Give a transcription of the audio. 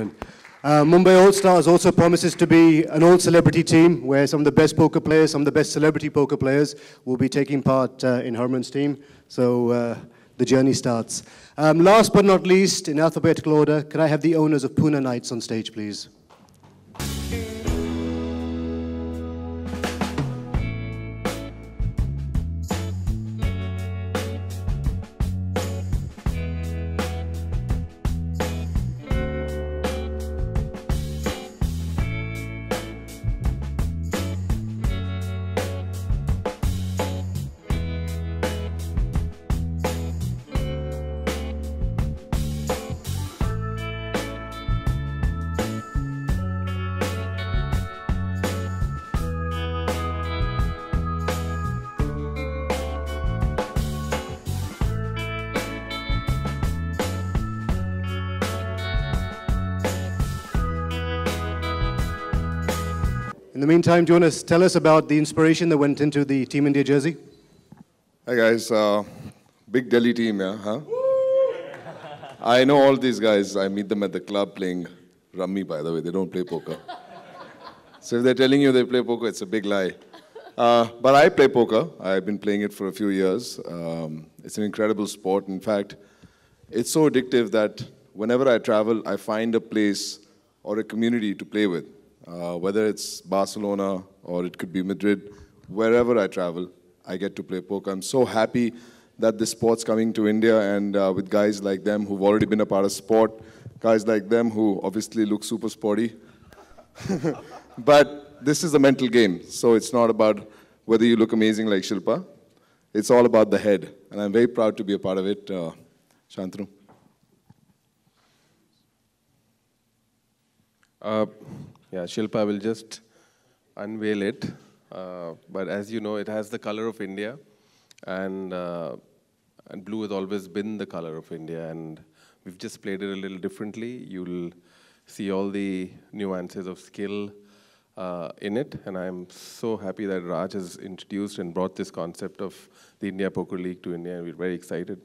Uh, Mumbai All Stars also promises to be an all celebrity team where some of the best poker players, some of the best celebrity poker players will be taking part uh, in Herman's team. So uh, the journey starts. Um, last but not least, in alphabetical order, could I have the owners of Pune Knights on stage, please? In the meantime, do you want to tell us about the inspiration that went into the Team India jersey? Hi guys, uh, big Delhi team, yeah, huh? I know all these guys. I meet them at the club playing rummy. By the way, they don't play poker. So if they're telling you they play poker, it's a big lie. Uh, but I play poker. I've been playing it for a few years. Um, it's an incredible sport. In fact, it's so addictive that whenever I travel, I find a place or a community to play with. Uh, whether it's Barcelona or it could be Madrid, wherever I travel, I get to play poker. I'm so happy that this sport's coming to India and uh, with guys like them who've already been a part of sport, guys like them who obviously look super sporty. but this is a mental game, so it's not about whether you look amazing like Shilpa. It's all about the head, and I'm very proud to be a part of it, uh, Shantanu. Uh, yeah, Shilpa will just unveil it. Uh, but as you know, it has the color of India. And, uh, and blue has always been the color of India. And we've just played it a little differently. You'll see all the nuances of skill uh, in it. And I'm so happy that Raj has introduced and brought this concept of the India Poker League to India. And we're very excited.